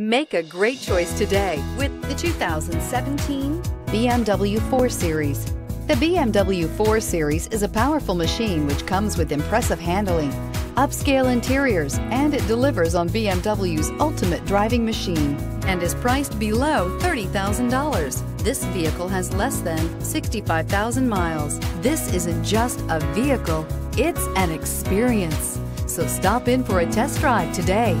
Make a great choice today with the 2017 BMW 4 Series. The BMW 4 Series is a powerful machine which comes with impressive handling, upscale interiors, and it delivers on BMW's ultimate driving machine and is priced below $30,000. This vehicle has less than 65,000 miles. This isn't just a vehicle, it's an experience. So stop in for a test drive today.